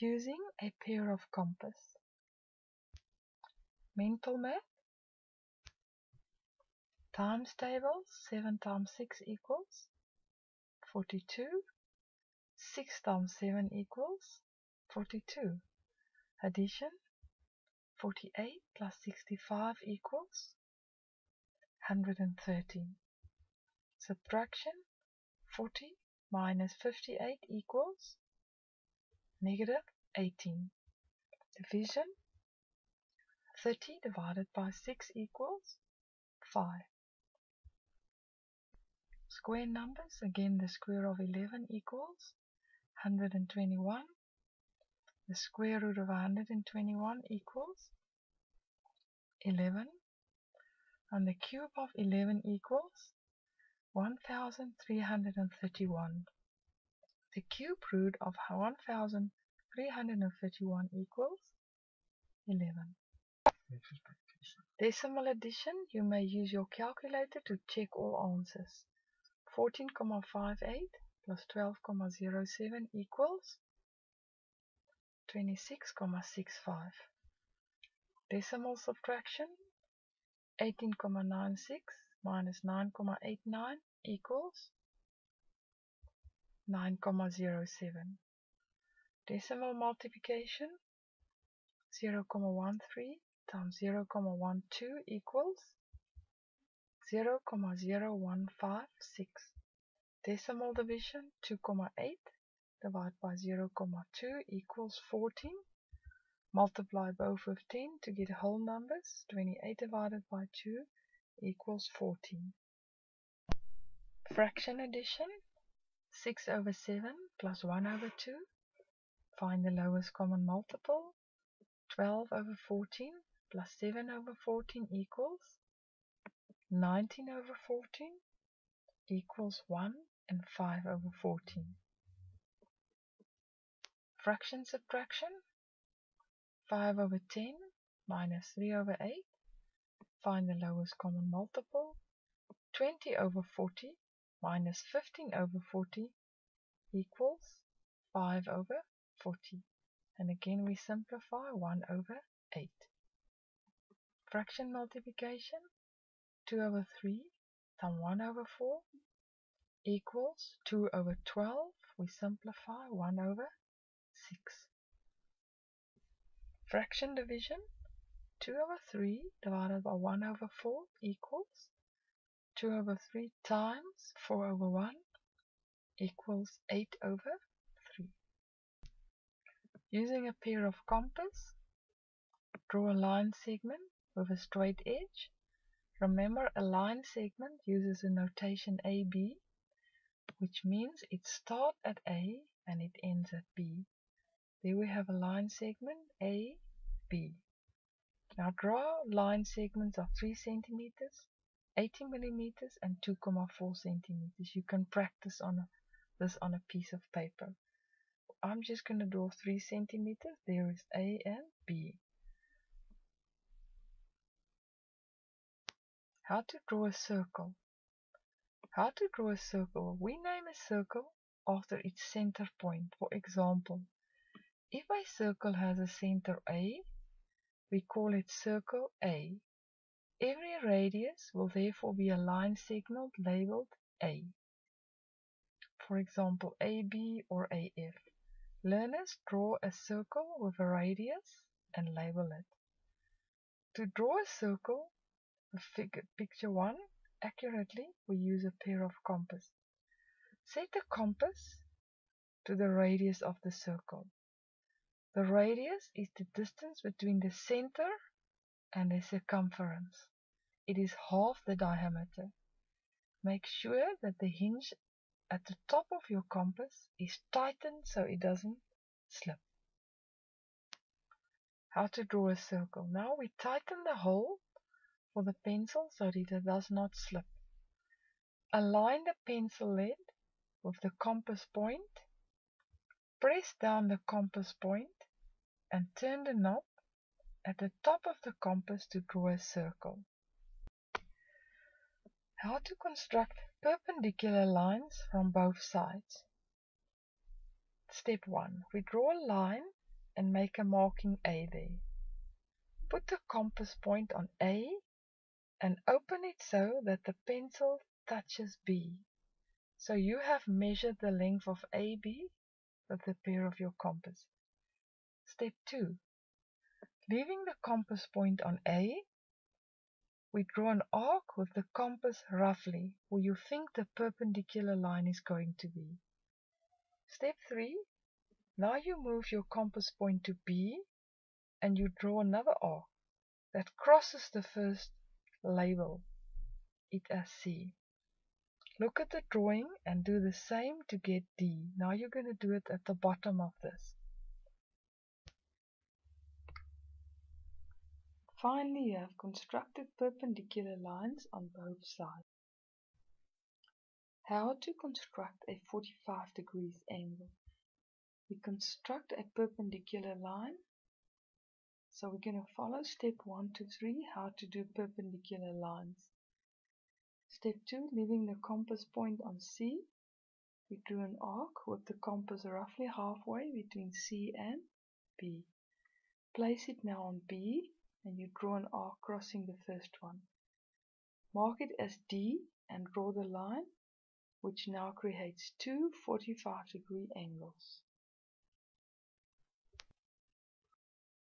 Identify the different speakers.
Speaker 1: using a pair of compass. Mental math. Times table 7 times 6 equals 42. 6 times 7 equals 42. Addition 48 plus 65 equals 113. Subtraction 40 minus 58 equals negative 18. Division 30 divided by 6 equals 5. Square numbers, again the square of 11 equals 121. The square root of 121 equals 11. And the cube of 11 equals 1331. The cube root of 1331 equals 11. Decimal addition, you may use your calculator to check all answers. 14,58 plus 12,07 equals 26,65. Decimal subtraction, 18,96 minus 9,89 equals 9,07. Decimal multiplication 0, 0,13 times 0, 0,12 equals 0, 0,0156. Decimal division 2,8 divided by 0, 0,2 equals 14. Multiply both with 10 to get whole numbers. 28 divided by 2 equals 14. Fraction addition 6 over 7 plus 1 over 2. Find the lowest common multiple. 12 over 14 plus 7 over 14 equals 19 over 14 equals 1 and 5 over 14. Fraction subtraction 5 over 10 minus 3 over 8. Find the lowest common multiple. 20 over 40 minus 15 over 40 equals 5 over 40. And again we simplify 1 over 8. Fraction multiplication 2 over 3 times 1 over 4 equals 2 over 12. We simplify 1 over 6. Fraction division 2 over 3 divided by 1 over 4 equals 2 over 3 times 4 over 1 equals 8 over 3. Using a pair of compass, draw a line segment with a straight edge. Remember a line segment uses a notation AB, which means it starts at A and it ends at B. There we have a line segment AB. Now draw line segments of 3 centimeters, 80 millimeters and 2,4 centimeters. You can practice on a, this on a piece of paper. I'm just going to draw 3 centimeters. There is A and B. How to draw a circle. How to draw a circle. We name a circle after its center point. For example, if a circle has a center A, we call it circle A. Every radius will therefore be a line segment labeled A. For example, AB or AF. Learners draw a circle with a radius and label it. To draw a circle, figure, picture 1, accurately, we use a pair of compass. Set the compass to the radius of the circle. The radius is the distance between the center and the circumference. It is half the diameter. Make sure that the hinge at the top of your compass is tightened so it doesn't slip. How to draw a circle. Now we tighten the hole for the pencil so that it does not slip. Align the pencil lead with the compass point. Press down the compass point and turn the knob at the top of the compass to draw a circle. How to construct perpendicular lines from both sides. Step 1. We draw a line and make a marking A there. Put the compass point on A and open it so that the pencil touches B. So you have measured the length of AB with the pair of your compass. Step 2. Leaving the compass point on A, we draw an arc with the compass roughly where you think the perpendicular line is going to be. Step 3. Now you move your compass point to B and you draw another arc that crosses the first label it as C. Look at the drawing and do the same to get D. Now you're going to do it at the bottom of this. Finally, you have constructed perpendicular lines on both sides. How to construct a 45 degrees angle. We construct a perpendicular line. So we're going to follow step 1 to 3, how to do perpendicular lines. Step 2, leaving the compass point on C, we drew an arc with the compass roughly halfway between C and B. Place it now on B and you draw an arc crossing the first one. Mark it as D and draw the line which now creates two 45 degree angles.